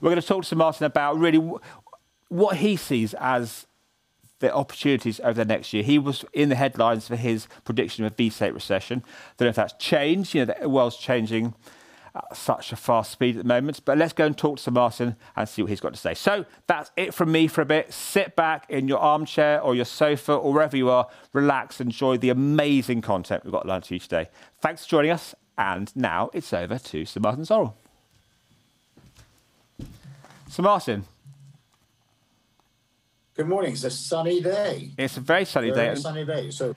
We're going to talk to Martin about really what he sees as the opportunities over the next year. He was in the headlines for his prediction of a V-shaped recession. Don't know if that's changed. You know, the world's changing at such a fast speed at the moment. But let's go and talk to Martin and see what he's got to say. So that's it from me for a bit. Sit back in your armchair or your sofa or wherever you are, relax, enjoy the amazing content we've got to lunch each day. Thanks for joining us. And now it's over to Sir Martin Sorrell. Sir Martin. Good morning. It's a sunny day. It's a very sunny day. very day. sunny day. So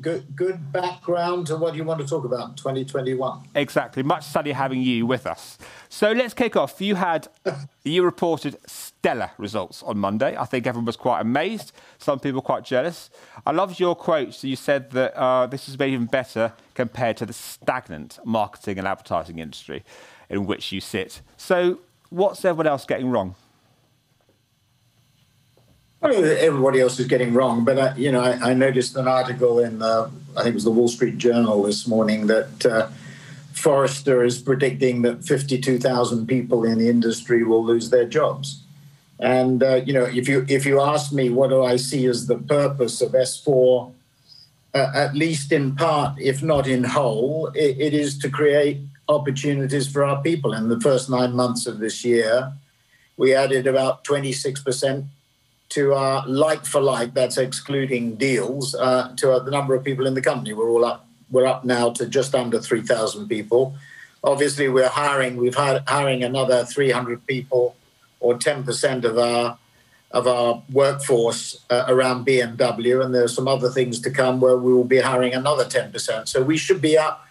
good good background to what you want to talk about in 2021. Exactly. Much sunnier having you with us. So let's kick off. You had you reported stellar results on Monday. I think everyone was quite amazed. Some people quite jealous. I loved your quotes. You said that uh, this has been even better compared to the stagnant marketing and advertising industry in which you sit. So what's everyone else getting wrong? everybody else is getting wrong, but uh, you know, I, I, noticed an article in the, I think it was the Wall Street Journal this morning that uh, Forrester is predicting that 52,000 people in the industry will lose their jobs. And uh, you know, if you if you ask me, what do I see as the purpose of S4? Uh, at least in part, if not in whole, it, it is to create opportunities for our people. In the first nine months of this year, we added about 26 percent to our like for like, that's excluding deals, uh, to the number of people in the company. We're all up. We're up now to just under 3,000 people. Obviously, we're hiring. We've had hiring another 300 people, or 10% of our of our workforce uh, around BMW, and there are some other things to come where we will be hiring another 10%. So we should be up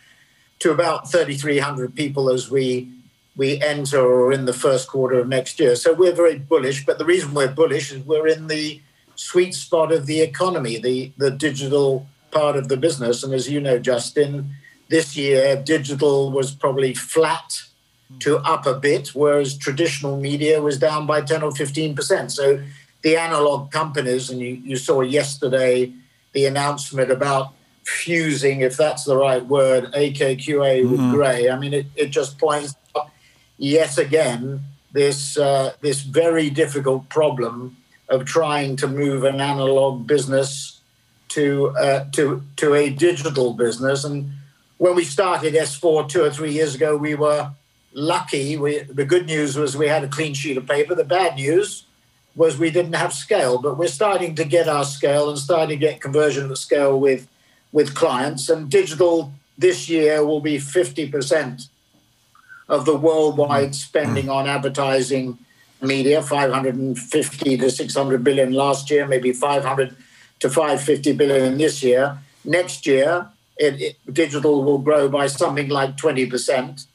to about 3,300 people as we we enter or in the first quarter of next year. So we're very bullish. But the reason we're bullish is we're in the sweet spot of the economy, the, the digital part of the business. And as you know, Justin, this year digital was probably flat to up a bit, whereas traditional media was down by 10 or 15%. So the analog companies, and you, you saw yesterday the announcement about fusing, if that's the right word, AKQA with mm-hmm. Grey. I mean, it, it just points up yet again this uh, this very difficult problem of trying to move an analog business to uh, to to a digital business. And when we started S4 two or three years ago, we were lucky. We, the good news was we had a clean sheet of paper. The bad news was we didn't have scale. But we're starting to get our scale and starting to get conversion at scale with with clients. And digital this year will be fifty percent of the worldwide spending on advertising media 550 to 600 billion last year maybe 500 to 550 billion this year next year it, it, digital will grow by something like 20%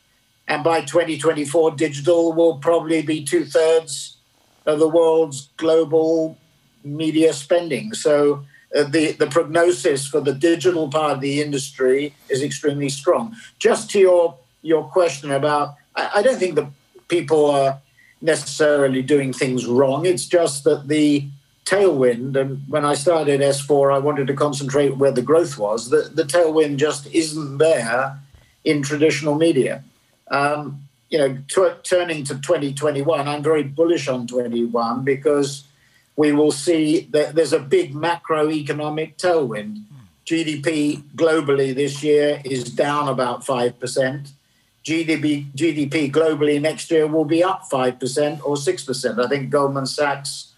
and by 2024 digital will probably be two-thirds of the world's global media spending so uh, the, the prognosis for the digital part of the industry is extremely strong just to your your question about I, I don't think that people are necessarily doing things wrong. It's just that the tailwind, and when I started S4, I wanted to concentrate where the growth was. The, the tailwind just isn't there in traditional media. Um, you know, t- turning to 2021, I'm very bullish on 21 because we will see that there's a big macroeconomic tailwind. GDP globally this year is down about 5%. GDP, GDP globally next year will be up 5% or 6%. I think Goldman Sachs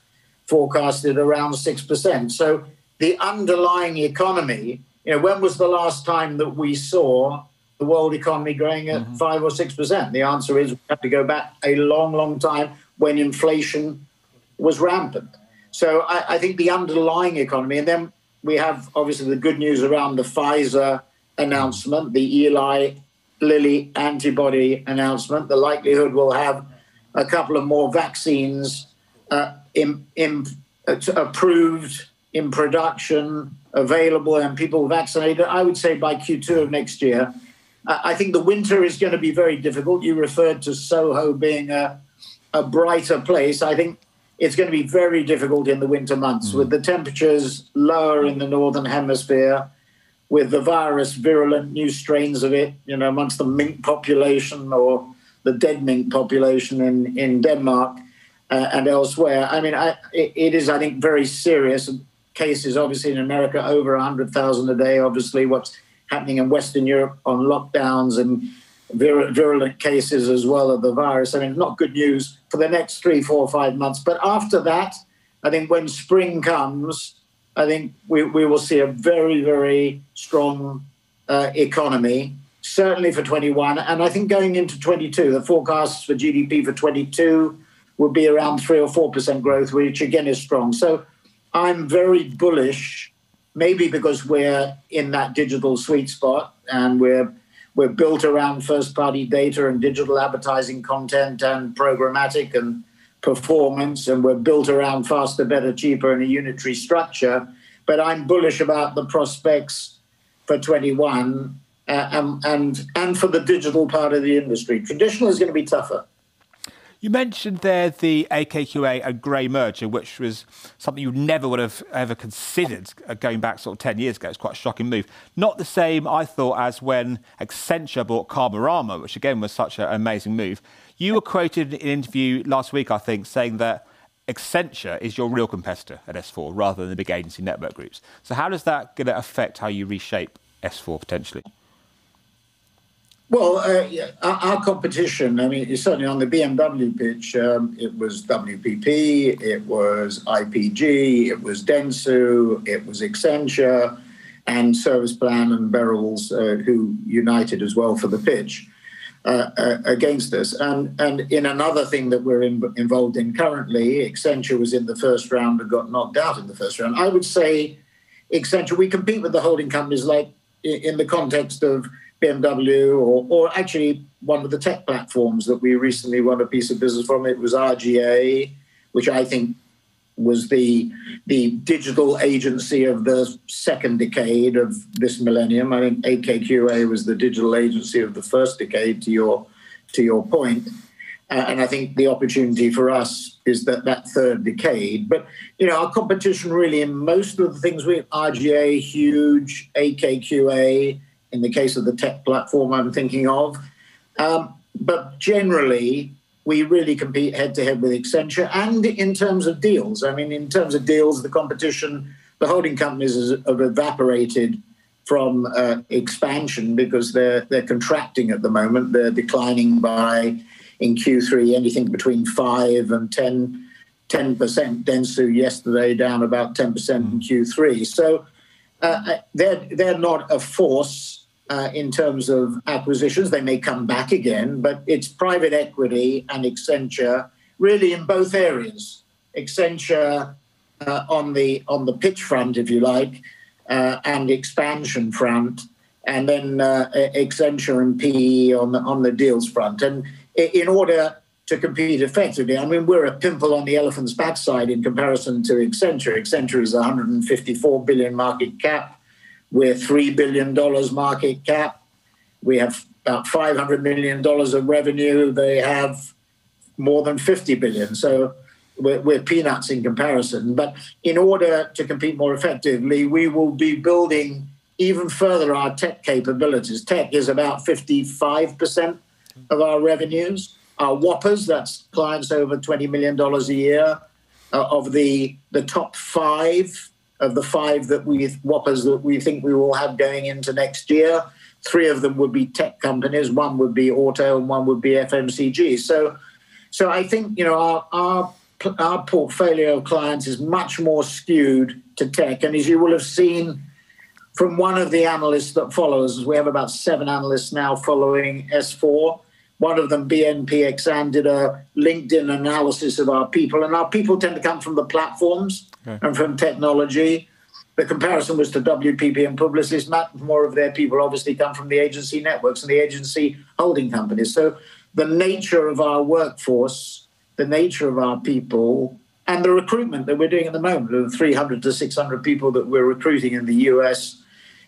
forecasted around 6%. So the underlying economy, you know, when was the last time that we saw the world economy growing at mm-hmm. 5 or 6%? The answer is we have to go back a long, long time when inflation was rampant. So I, I think the underlying economy, and then we have obviously the good news around the Pfizer announcement, the Eli Lilly antibody announcement, the likelihood we'll have a couple of more vaccines uh, in, in, uh, approved in production, available, and people vaccinated, I would say by Q2 of next year. I think the winter is going to be very difficult. You referred to Soho being a, a brighter place. I think it's going to be very difficult in the winter months mm. with the temperatures lower in the northern hemisphere with the virus, virulent new strains of it, you know, amongst the mink population or the dead mink population in, in Denmark uh, and elsewhere. I mean, I, it, it is, I think, very serious. Cases, obviously, in America, over 100,000 a day. Obviously, what's happening in Western Europe on lockdowns and virulent cases as well of the virus. I mean, not good news for the next three, four, five months. But after that, I think when spring comes, I think we, we will see a very, very strong uh, economy, certainly for 21. And I think going into 22, the forecasts for GDP for 22 would be around 3 or 4% growth, which again is strong. So I'm very bullish, maybe because we're in that digital sweet spot and we're we're built around first party data and digital advertising content and programmatic and performance, and we're built around faster, better, cheaper, and a unitary structure. But I'm bullish about the prospects for 21 uh, and, and, and for the digital part of the industry. Traditional is going to be tougher. You mentioned there the AKQA and Grey merger, which was something you never would have ever considered going back sort of 10 years ago. It's quite a shocking move. Not the same, I thought, as when Accenture bought Karmarama, which again was such an amazing move. You were quoted in an interview last week, I think, saying that Accenture is your real competitor at S4 rather than the big agency network groups. So, how does that going to affect how you reshape S4 potentially? Well, uh, our, our, competition, I mean, certainly on the BMW pitch, um, it was WPP, it was IPG, it was Dentsu, it was Accenture, and Service Plan and Beryls, uh, who united as well for the pitch uh, uh against us. And, and in another thing that we're in, involved in currently, Accenture was in the first round and got knocked out in the first round. I would say Accenture, we compete with the holding companies like in the context of BMW, or, or actually one of the tech platforms that we recently won a piece of business from. It was RGA, which I think was the the digital agency of the second decade of this millennium. I think AKQA was the digital agency of the first decade. To your to your point, uh, and I think the opportunity for us is that that third decade. But you know, our competition really in most of the things we RGA, huge, AKQA in the case of the tech platform I'm thinking of. Um, but generally, we really compete head to head with Accenture and in terms of deals. I mean, in terms of deals, the competition, the holding companies have evaporated from uh, expansion because they're they're contracting at the moment. They're declining by in Q3 anything between five and 10 percent. Dentsu yesterday down about ten percent in Q3. So uh, they're they're not a force uh, in terms of acquisitions. They may come back again, but it's private equity and Accenture really in both areas. Accenture uh, on the on the pitch front, if you like, uh, and expansion front, and then uh, Accenture and PE on the on the deals front. And in order to compete effectively, I mean, we're a pimple on the elephant's backside in comparison to Accenture. Accenture is 154 billion market cap. We're $3 billion market cap. We have about $500 million of revenue. They have more than 50 billion. So we're, we're, peanuts in comparison. But in order to compete more effectively, we will be building even further our tech capabilities. Tech is about 55% of our revenues. Our whoppers, that's clients over $20 million a year, uh, of the, the top five of the five that we whoppers that we think we will have going into next year. Three of them would be tech companies, one would be auto, and one would be FMCG. So, so I think you know our our our portfolio of clients is much more skewed to tech, and as you will have seen from one of the analysts that follows, we have about seven analysts now following S4. One of them, BNP Exane, did a LinkedIn analysis of our people, and our people tend to come from the platforms okay. and from technology. The comparison was to WPP and Publicis. More of their people obviously come from the agency networks and the agency holding companies. So the nature of our workforce, the nature of our people, and the recruitment that we're doing at the moment of 300 to 600 people that we're recruiting in the US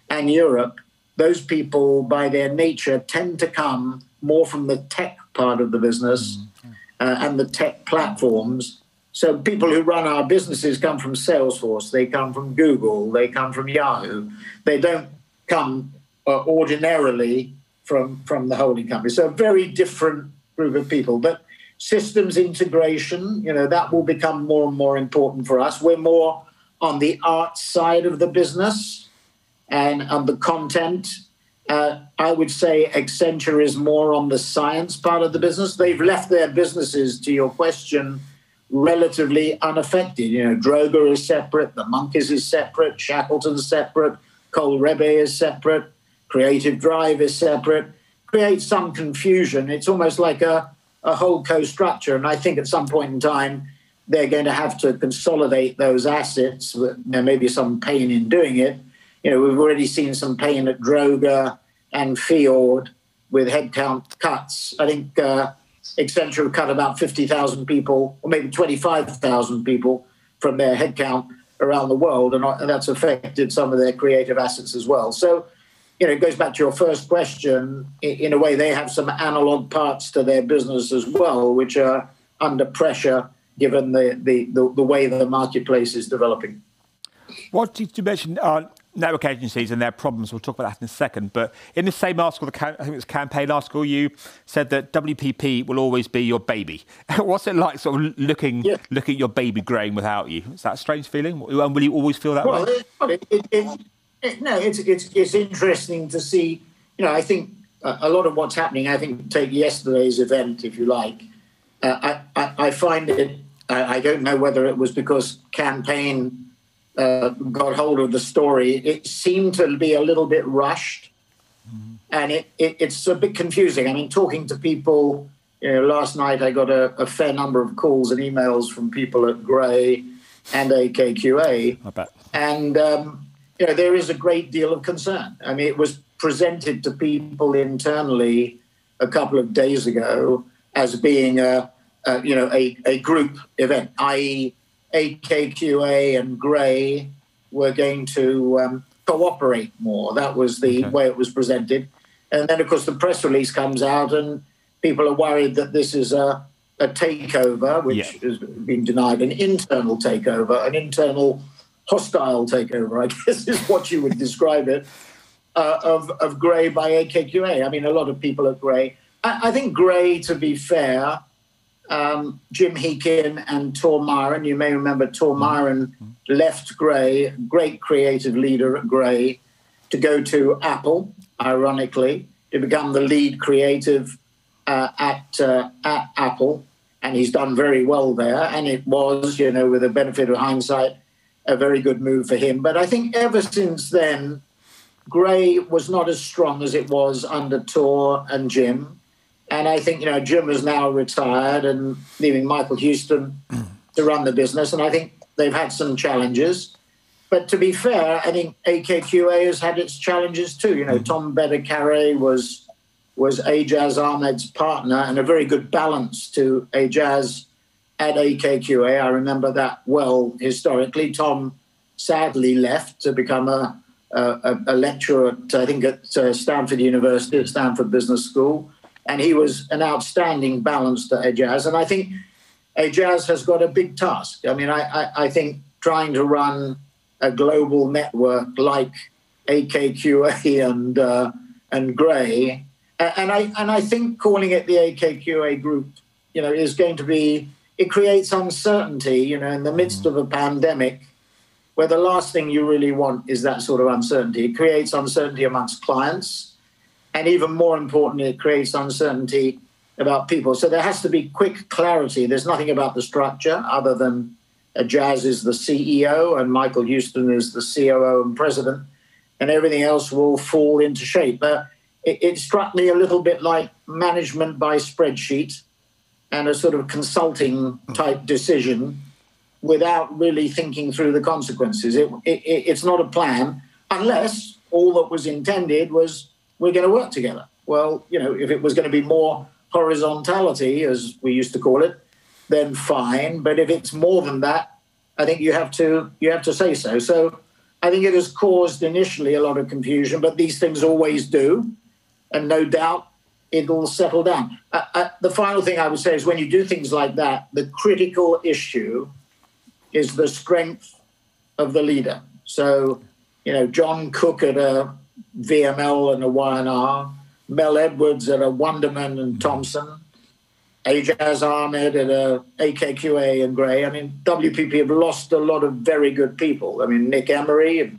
and Europe, those people, by their nature, tend to come more from the tech part of the business mm-hmm. uh, and the tech platforms so people who run our businesses come from Salesforce, they come from Google, they come from Yahoo. They don't come uh, ordinarily from from the holding company. So a very different group of people. But systems integration, you know, that will become more and more important for us. We're more on the art side of the business and on the content. Uh, I would say Accenture is more on the science part of the business. They've left their businesses, to your question, relatively unaffected. You know, Droga is separate, the Monkeys is separate, Shackleton's separate, Kolle Rebbe is separate, Creative Drive is separate. Creates some confusion. It's almost like a, a whole co structure. And I think at some point in time, they're going to have to consolidate those assets. There may be some pain in doing it. You know, we've already seen some pain at Droga and Fjord with headcount cuts. I think uh, Accenture cut about 50,000 people, or maybe 25,000 people from their headcount around the world, and, and that's affected some of their creative assets as well. So, you know, it goes back to your first question. In a way, they have some analog parts to their business as well, which are under pressure given the, the, the, the way the marketplace is developing. What did you mention? Uh, network agencies and their problems. We'll talk about that in a second. But in the same article, the I think it was campaign article, you said that WPP will always be your baby. What's it like, sort of looking yeah. looking at your baby growing without you? Is that a strange feeling? And will you always feel that well, way? It, it, it, no, it's, it's it's interesting to see. You know, I think a lot of what's happening. I think take yesterday's event, if you like. Uh, I, I, I find it. I, I don't know whether it was because campaign uh, got hold of the story, it seemed to be a little bit rushed. Mm-hmm. And it, it, it's a bit confusing. I mean, talking to people, you know, last night I got a, a fair number of calls and emails from people at Grey and AKQA. I bet. And, um, you know, there is a great deal of concern. I mean, it was presented to people internally a couple of days ago as being a, a you know, a, a group event, i.e., AKQA and Grey were going to um, cooperate more. That was the okay. way it was presented. And then, of course, the press release comes out, and people are worried that this is a, a takeover, which yeah. has been denied, an internal takeover, an internal hostile takeover, I guess is what you would describe it, uh, of, of Grey by AKQA. I mean, a lot of people at Grey. I, I think Grey, to be fair, um, Jim Heekin and Tor Myhren. You may remember Tor Myhren left Grey, great creative leader at Grey, to go to Apple, ironically, to become the lead creative uh, at, uh, at Apple. And he's done very well there. And it was, you know, with the benefit of hindsight, a very good move for him. But I think ever since then, Grey was not as strong as it was under Tor and Jim. And I think, you know, Jim is now retired and leaving Michael Houston to run the business. And I think they've had some challenges. But to be fair, I think AKQA has had its challenges too. You know, mm. Tom Bedecarré was was Ajaz Ahmed's partner and a very good balance to Ajaz at AKQA. I remember that well historically. Tom sadly left to become a, a, a lecturer at, I think, at uh, Stanford University, at Stanford Business School and he was an outstanding balance to Ajaz. And I think Ajaz has got a big task. I mean, I, I, I think trying to run a global network like AKQA and uh, and Grey, and I and I think calling it the AKQA group, you know, is going to be it creates uncertainty. You know, in the midst of a pandemic, where the last thing you really want is that sort of uncertainty. It creates uncertainty amongst clients and even more importantly, it creates uncertainty about people. So there has to be quick clarity. There's nothing about the structure other than uh, Jazz is the CEO and Michael Houston is the COO and president, and everything else will fall into shape. But it, it struck me a little bit like management by spreadsheet and a sort of consulting type decision without really thinking through the consequences. It, it, it's not a plan unless all that was intended was we're going to work together. Well, you know, if it was going to be more horizontality, as we used to call it, then fine. But if it's more than that, I think you have to you have to say so. So I think it has caused initially a lot of confusion, but these things always do, and no doubt it'll settle down. Uh, uh, the final thing I would say is when you do things like that, the critical issue is the strength of the leader. So, you know, John Cook at a VML and a Y&R, Mel Edwards at a Wunderman and Thompson, Ajaz Ahmed at uh, AKQA and Grey. I mean, WPP have lost a lot of very good people. I mean, Nick Emery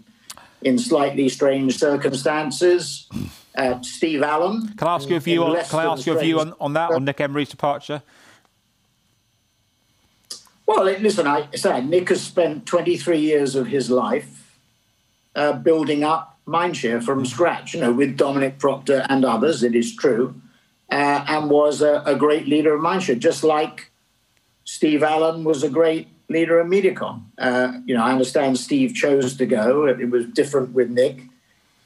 in slightly strange circumstances. Uh, Steve Allen. Can I ask you a view on? Can I ask your view on, on that on Nick Emery's departure? Well, listen, I say Nick has spent 23 years of his life uh, building up Mindshare from scratch. You know, with Dominic Proctor and others. It is true uh, and was a, a, great leader of Mindshare, just like Steve Allen was a great leader of Mediacom. Uh, you know, I understand Steve chose to go. It was different with Nick.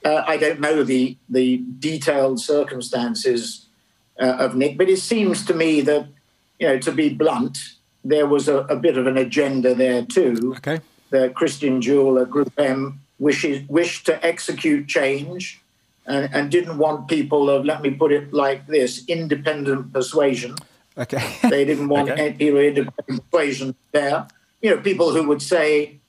Uh, I don't know the the detailed circumstances uh, of Nick, but it seems to me that, you know, to be blunt, there was a, a bit of an agenda there too. Okay. The Christian Juhl at Group M wishes wished to execute change and, and didn't want people of, let me put it like this, independent persuasion. Okay. they didn't want okay. people independent persuasion there. You know, people who would say,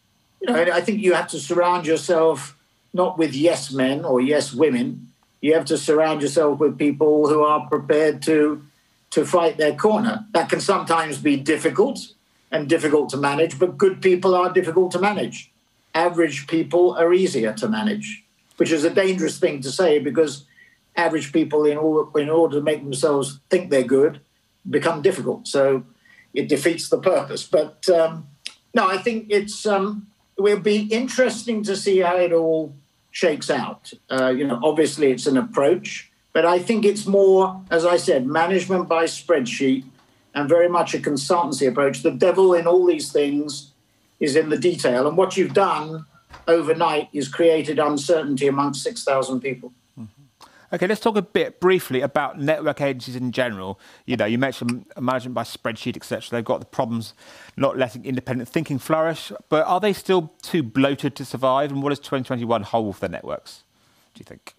you know, I think you have to surround yourself not with yes men or yes women. You have to surround yourself with people who are prepared to to fight their corner. That can sometimes be difficult and difficult to manage, but good people are difficult to manage. Average people are easier to manage which is a dangerous thing to say because average people, in order, in order to make themselves think they're good, become difficult. So it defeats the purpose. But um, no, I think it's um, it will be interesting to see how it all shakes out. Uh, you know, obviously it's an approach, but I think it's more, as I said, management by spreadsheet and very much a consultancy approach. The devil in all these things is in the detail, and what you've done overnight is created uncertainty amongst 6,000 people. Mm-hmm. Okay, let's talk a bit briefly about network agencies in general. You know, you mentioned management by spreadsheet, etc. They've got the problems not letting independent thinking flourish, but are they still too bloated to survive? And what does 2021 hold for their networks? Do you think?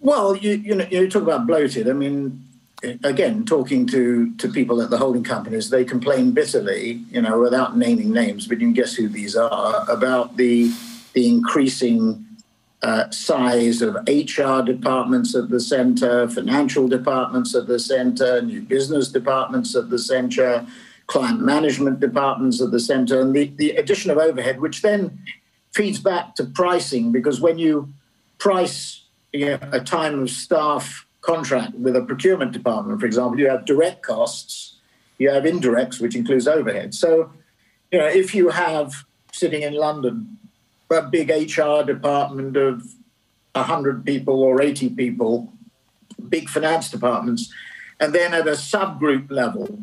Well, you, you know, you talk about bloated. I mean, again, talking to, to people at the holding companies, they complain bitterly, you know, without naming names, but you can guess who these are, about the, the increasing uh, size of HR departments at the center, financial departments at the center, new business departments at the center, client management departments at the center, and the, the addition of overhead, which then feeds back to pricing, because when you price you know, a time of staff contract with a procurement department, for example, you have direct costs, you have indirects, which includes overhead. So, you know, if you have sitting in London a big HR department of 100 people or 80 people, big finance departments, and then at a subgroup level,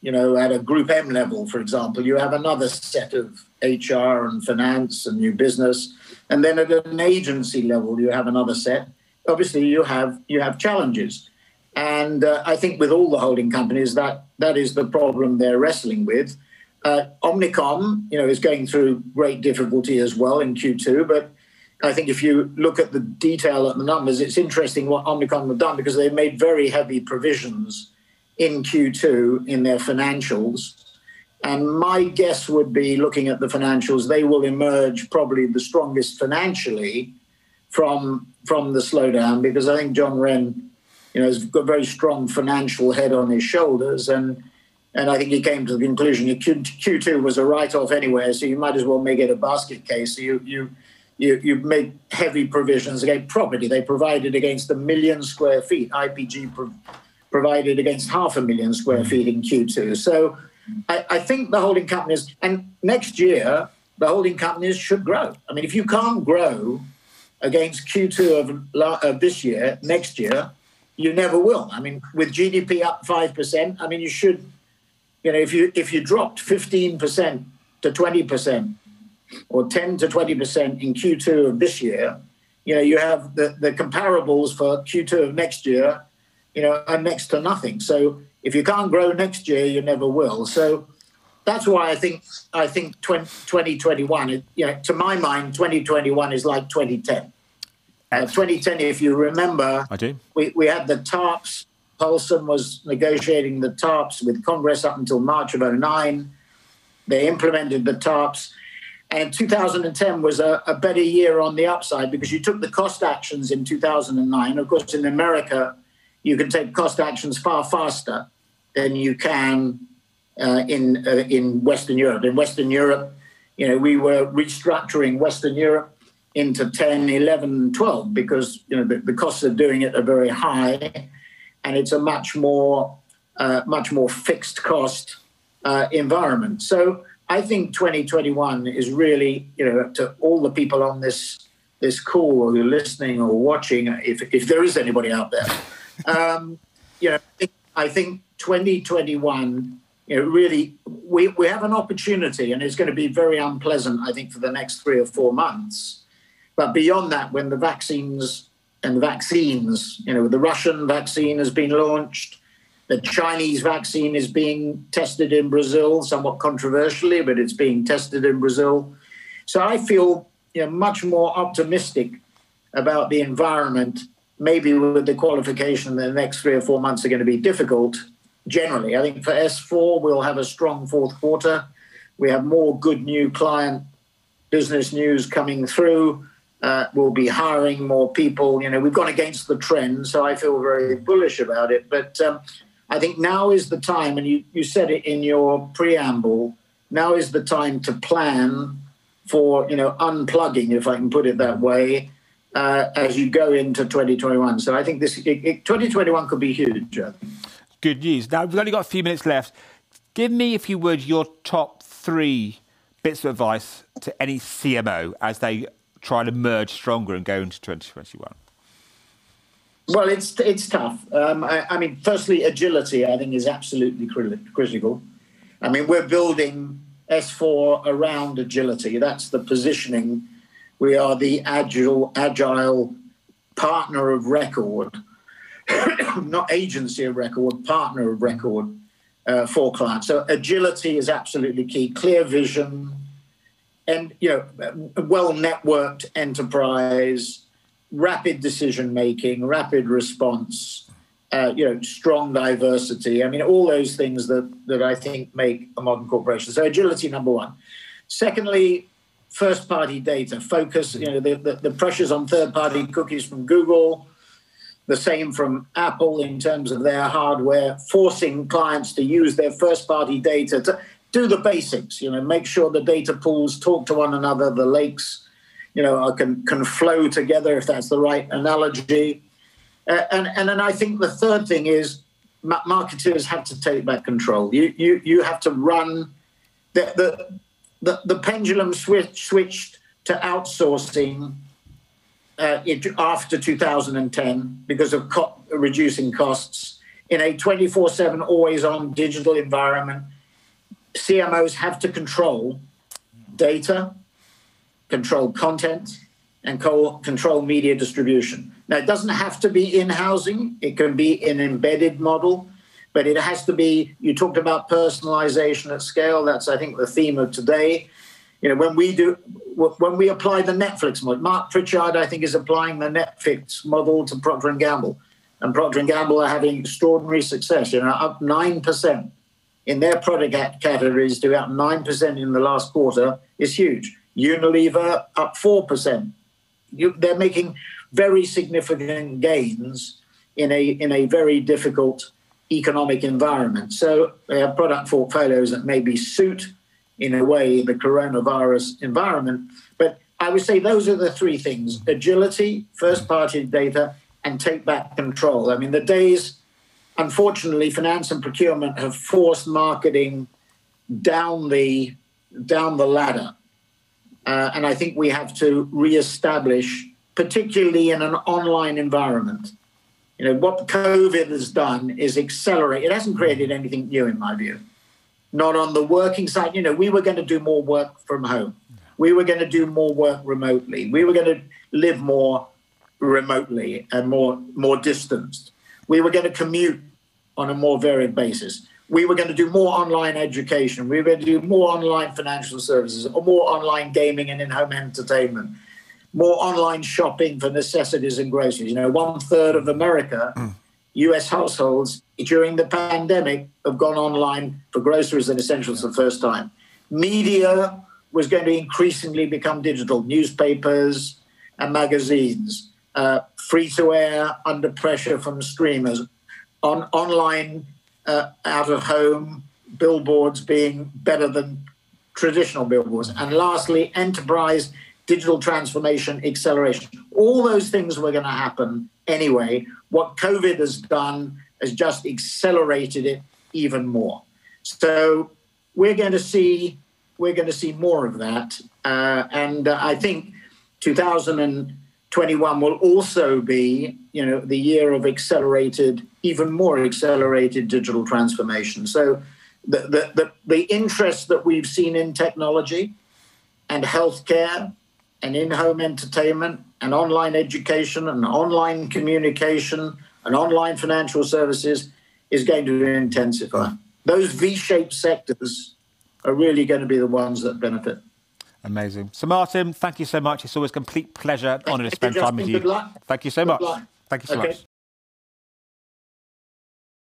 you know, at a group M level, for example, you have another set of HR and finance and new business. And then at an agency level, you have another set obviously you have you have challenges, and uh, I think with all the holding companies that that is the problem they're wrestling with. Uh, Omnicom, you know, is going through great difficulty as well in Q2, but I think if you look at the detail at the numbers, it's interesting what Omnicom have done because they made very heavy provisions in Q2 in their financials. And my guess would be looking at the financials, they will emerge probably the strongest financially from from the slowdown because I think John Wren, you know, has got a very strong financial head on his shoulders, and and I think he came to the conclusion Q, 2 was a write-off anyway, so you might as well make it a basket case. So you you you you make heavy provisions against property. They provided against a million square feet. IPG pro- provided against half a million square feet in Q2. So I, I think the holding companies and next year the holding companies should grow. I mean, if you can't grow against Q2 of, of uh, this year, next year, you never will. I mean, with GDP up five percent, I mean, you should, you know, if you if you dropped fifteen percent to twenty percent, or ten to twenty percent in Q2 of this year, you know, you have the the comparables for Q2 of next year, you know, are next to nothing. So if you can't grow next year, you never will. So that's why I think I think 20, 2021, you know, to my mind, 2021 is like 2010. Uh, 2010, if you remember, I do. We, we had the TARPs. Paulson was negotiating the TARPs with Congress up until March of 09. They implemented the TARPs. And 2010 was a, a better year on the upside because you took the cost actions in 2009. Of course, in America, you can take cost actions far faster than you can uh, in uh, in Western Europe. In Western Europe, you know, we were restructuring Western Europe into 10, 11, 12 because you know the, the costs of doing it are very high, and it's a much more uh, much more fixed cost uh, environment. So I think 2021 is really you know to all the people on this this call who are listening or watching, if if there is anybody out there, um, you know, I think 2021 you know, really, we, we have an opportunity, and it's going to be very unpleasant, I think, for the next three or four months. But beyond that, when the vaccines and vaccines, you know, the Russian vaccine has been launched, the Chinese vaccine is being tested in Brazil, somewhat controversially, but it's being tested in Brazil. So I feel you know, much more optimistic about the environment, maybe with the qualification the next three or four months are going to be difficult generally. I think for S4, we'll have a strong fourth quarter. We have more good new client business news coming through. Uh, we'll be hiring more people. You know, we've gone against the trend, so I feel very bullish about it. But um, I think now is the time, and you, you said it in your preamble, now is the time to plan for, you know, unplugging, if I can put it that way, uh, as you go into 2021. So I think this it, it, 2021 could be huge good news. Now, we've only got a few minutes left. Give me, if you would, your top three bits of advice to any CMO as they try to emerge stronger and go into 2021. Well, it's it's tough. Um, I, I, mean, firstly, agility I think is absolutely critical. I mean, we're building S4 around agility. That's the positioning. We are the agile agile partner of record not agency of record, partner of record uh, for clients. So agility is absolutely key. Clear vision, and you know, well networked enterprise, rapid decision making, rapid response. Uh, you know, strong diversity. I mean, all those things that that I think make a modern corporation. So agility, number one. Secondly, first party data focus. You know, the, the, the pressures on third party cookies from Google the same from Apple in terms of their hardware, forcing clients to use their first party data to do the basics, you know, make sure the data pools talk to one another, the lakes, you know, can, can flow together, if that's the right analogy. Uh, and, and then I think the third thing is marketers have to take back control. You, you, you have to run, the, the, the, the pendulum switch, switched to outsourcing uh, after 2010 because of co- reducing costs. In a 24 7 always on digital environment, CMOs have to control data, control content, and co- control media distribution. Now, it doesn't have to be in housing, it can be an embedded model, but it has to be. You talked about personalization at scale. That's, I think, the theme of today. You know, when we do, when we apply the Netflix model, Marc Pritchard, I think, is applying the Netflix model to Procter and Gamble, and Procter and Gamble are having extraordinary success. You know, up nine percent in their product categories to up nine percent in the last quarter is huge. Unilever up four percent. They're making very significant gains in a in a very difficult economic environment. So they have product portfolios that maybe suit in a way, the coronavirus environment. But I would say those are the three things agility, first party data, and take back control. I mean, the days, unfortunately, finance and procurement have forced marketing down the down the ladder. Uh, and I think we have to reestablish, particularly in an online environment. You know, what COVID has done is accelerate. It hasn't created anything new, in my view not on the working side. You know, we were going to do more work from home. We were going to do more work remotely. We were going to live more remotely and more more distanced. We were going to commute on a more varied basis. We were going to do more online education. We were going to do more online financial services, or more online gaming and in-home entertainment, more online shopping for necessities and groceries. You know, one third of America mm. US households during the pandemic have gone online for groceries and essentials for the first time. Media was going to increasingly become digital, newspapers and magazines, uh, free to air, under pressure from streamers, on online uh, out of home, billboards being better than traditional billboards. And lastly, enterprise digital transformation acceleration. All those things were going to happen anyway. What COVID has done has just accelerated it even more. So we're going to see we're going to see more of that, uh, and uh, I think 2021 will also be you know the year of accelerated, even more accelerated digital transformation. So the the the, the interest that we've seen in technology and healthcare and in-home entertainment and online education and online communication and online financial services is going to intensify. Those V-shaped sectors are really going to be the ones that benefit. Amazing. So, Martin, thank you so much. It's always a complete pleasure, honour to spend time with you. Good luck. Thank you so Good much. luck. Thank you so Okay. much.